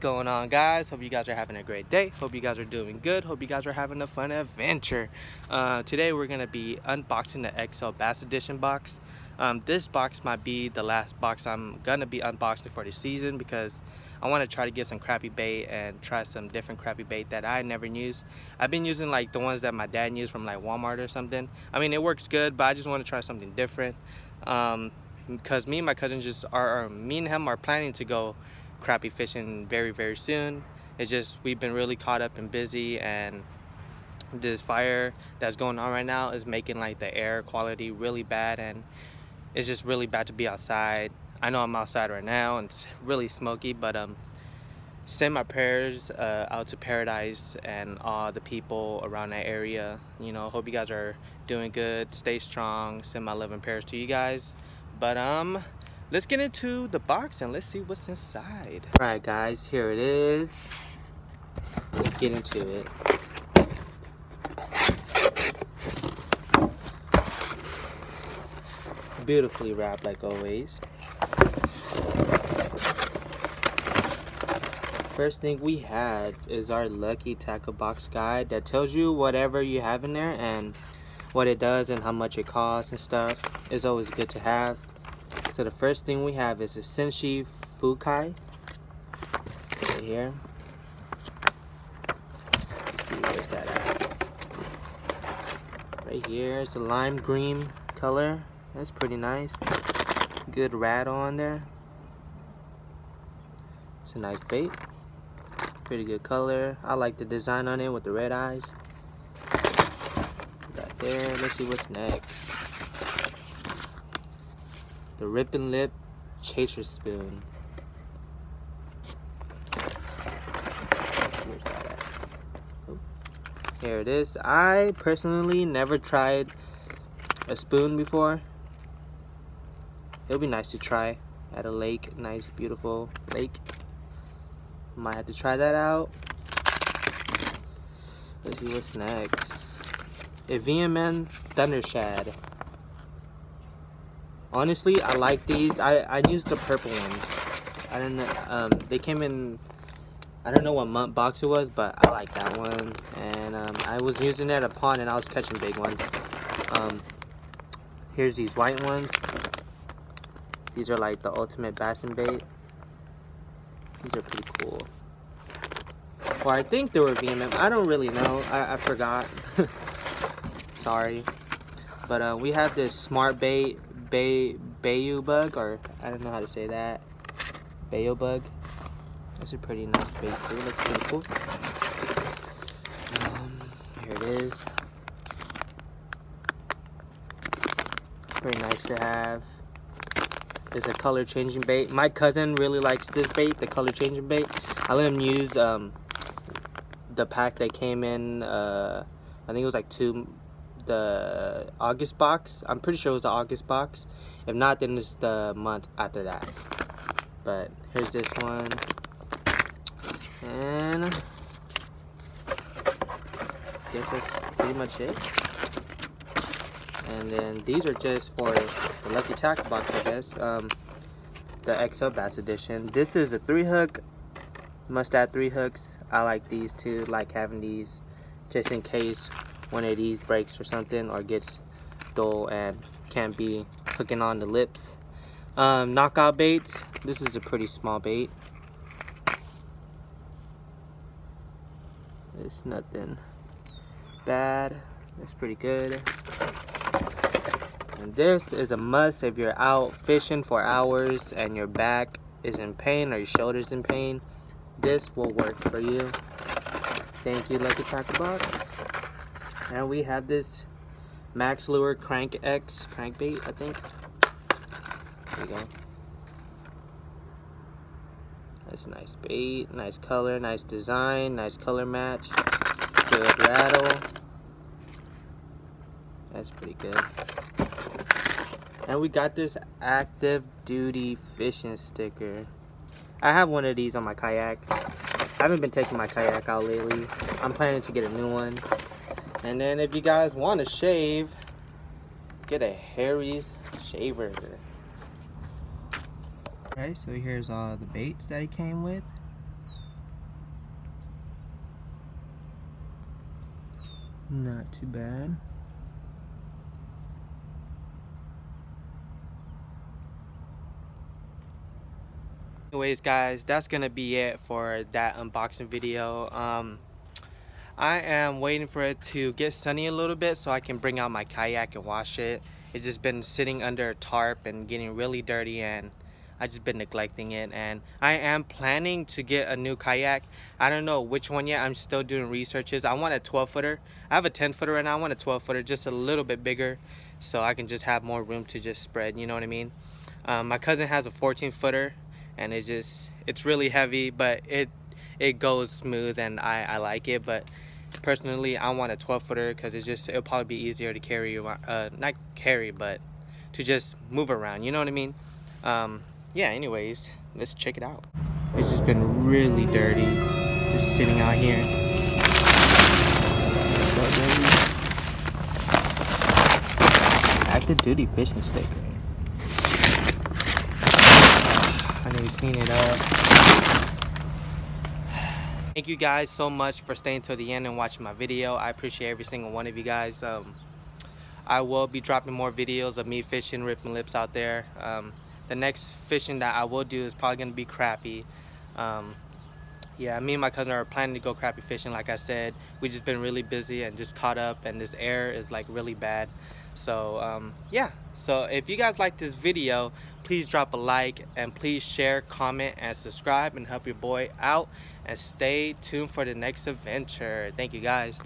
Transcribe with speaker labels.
Speaker 1: going on guys? Hope you guys are having a great day. Hope you guys are doing good. Hope you guys are having a fun adventure. Uh, today we're gonna be unboxing the XL Bass Edition box. Um, this box might be the last box I'm gonna be unboxing for the season because I want to try to get some crappie bait and try some different crappie bait that I never used. I've been using like the ones that my dad used from like Walmart or something. I mean it works good but I just want to try something different. Um, because me and my cousin just are, are me and him are planning to go crappie fishing very very soon. It's just we've been really caught up and busy and this fire that's going on right now is making like the air quality really bad and it's just really bad to be outside. I know I'm outside right now and it's really smoky but um send my prayers uh, out to paradise and all the people around that area. You know hope you guys are doing good. Stay strong. Send my love and prayers to you guys. But um let's get into the box and let's see what's inside. All right guys here it is. Let's get into it. Beautifully wrapped like always. First thing we have is our lucky tackle box guide that tells you whatever you have in there and what it does and how much it costs and stuff. Is always good to have so the first thing we have is a Senshi Fukai. Right here. Let's see, where's that at? Right here, it's a lime green color. That's pretty nice. Good rattle on there. It's a nice bait. Pretty good color. I like the design on it with the red eyes. Got there. Let's see what's next the Rip and Lip Chaser Spoon. Oh, here it is. I personally never tried a spoon before. It'll be nice to try at a lake, nice beautiful lake. Might have to try that out. Let's see what's next. A VMN Thunder Shad. Honestly, I like these. I, I used the purple ones. I don't know. Um, they came in, I don't know what month box it was, but I like that one. And um, I was using it at a pond and I was catching big ones. Um, here's these white ones. These are like the ultimate bassin bait. These are pretty cool. Or I think they were VMM. I don't really know. I, I forgot. Sorry. But uh, we have this smart bait bay Bayu bug, or I don't know how to say that. Bayou bug. That's a pretty nice bait too. Looks pretty cool. Um, here it is. Pretty nice to have. It's a color changing bait. My cousin really likes this bait, the color changing bait. I let him use um, the pack that came in. Uh, I think it was like two the August box. I'm pretty sure it was the August box. If not, then it's the month after that. But here's this one. And I guess that's pretty much it. And then these are just for the Lucky Tackle box, I guess. Um, the XL Bass Edition. This is a three hook. Must add three hooks. I like these too. Like having these just in case one of these breaks or something or gets dull and can't be hooking on the lips. Um, knockout baits. This is a pretty small bait. It's nothing bad. It's pretty good. And this is a must if you're out fishing for hours and your back is in pain or your shoulder's in pain. This will work for you. Thank you, Lucky Tackle Box. And we have this Max Lure Crank X crankbait, I think. There you go. That's a nice bait, nice color, nice design, nice color match. Good rattle. That's pretty good. And we got this active duty fishing sticker. I have one of these on my kayak. I haven't been taking my kayak out lately. I'm planning to get a new one. And then if you guys want to shave, get a Harry's shaver. Okay, so here's all the baits that he came with. Not too bad. Anyways guys, that's gonna be it for that unboxing video. Um, I am waiting for it to get sunny a little bit so I can bring out my kayak and wash it. It's just been sitting under a tarp and getting really dirty and I just been neglecting it and I am planning to get a new kayak. I don't know which one yet. I'm still doing researches. I want a 12 footer. I have a 10 footer now. I want a 12 footer just a little bit bigger so I can just have more room to just spread, you know what I mean? Um, my cousin has a 14 footer and it just it's really heavy but it it goes smooth and I, I like it but personally I want a 12 footer because it's just it'll probably be easier to carry uh, not carry but to just move around you know what I mean? Um, yeah anyways let's check it out. It's just been really dirty just sitting out here. Active duty fishing stick I need to clean it up. Thank you guys so much for staying till the end and watching my video. I appreciate every single one of you guys. Um, I will be dropping more videos of me fishing, ripping lips out there. Um, the next fishing that I will do is probably going to be crappie. Um, yeah, me and my cousin are planning to go crappie fishing, like I said. we just been really busy and just caught up, and this air is like really bad. So, um, yeah. So, if you guys like this video, please drop a like and please share, comment, and subscribe and help your boy out. And stay tuned for the next adventure. Thank you guys.